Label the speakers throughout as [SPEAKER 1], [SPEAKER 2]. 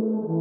[SPEAKER 1] Mm-hmm.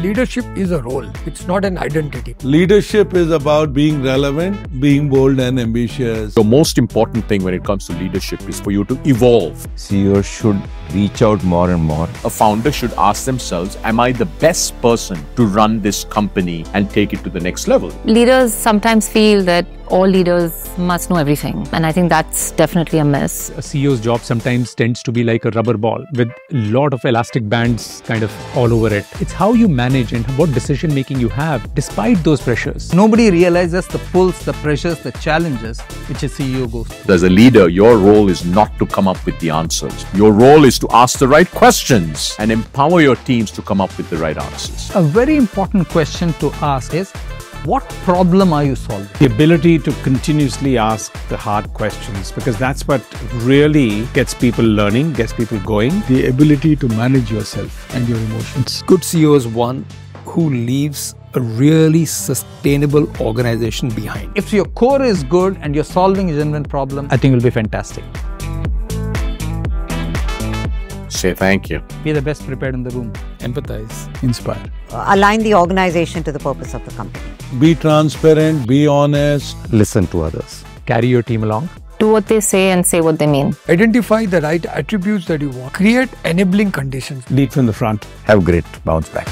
[SPEAKER 1] Leadership is a role, it's not an identity.
[SPEAKER 2] Leadership is about being relevant, being bold and ambitious.
[SPEAKER 3] The most important thing when it comes to leadership is for you to evolve.
[SPEAKER 4] CEOs should reach out more and more.
[SPEAKER 3] A founder should ask themselves, Am I the best person to run this company and take it to the next level?
[SPEAKER 5] Leaders sometimes feel that all leaders must know everything. And I think that's definitely a miss.
[SPEAKER 6] A CEO's job sometimes tends to be like a rubber ball with a lot of elastic bands kind of all over it. It's how you manage and what decision making you have despite those pressures.
[SPEAKER 7] Nobody realizes the pulls, the pressures, the challenges which a CEO goes through.
[SPEAKER 3] As a leader, your role is not to come up with the answers. Your role is to ask the right questions and empower your teams to come up with the right answers.
[SPEAKER 7] A very important question to ask is what problem are you solving?
[SPEAKER 8] The ability to continuously ask the hard questions because that's what really gets people learning, gets people going.
[SPEAKER 2] The ability to manage yourself and your emotions.
[SPEAKER 1] Good CEO is one who leaves a really sustainable organization behind.
[SPEAKER 7] If your core is good and you're solving a genuine problem, I think it will be fantastic.
[SPEAKER 3] Say thank you.
[SPEAKER 7] Be the best prepared in the room.
[SPEAKER 1] Empathize.
[SPEAKER 2] Inspire.
[SPEAKER 9] Uh, align the organization to the purpose of the company.
[SPEAKER 2] Be transparent, be honest.
[SPEAKER 4] Listen to others.
[SPEAKER 6] Carry your team along.
[SPEAKER 5] Do what they say and say what they mean.
[SPEAKER 1] Identify the right attributes that you want. Create enabling conditions.
[SPEAKER 8] Lead from the front.
[SPEAKER 4] Have great bounce back.